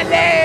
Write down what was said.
¡Ándale!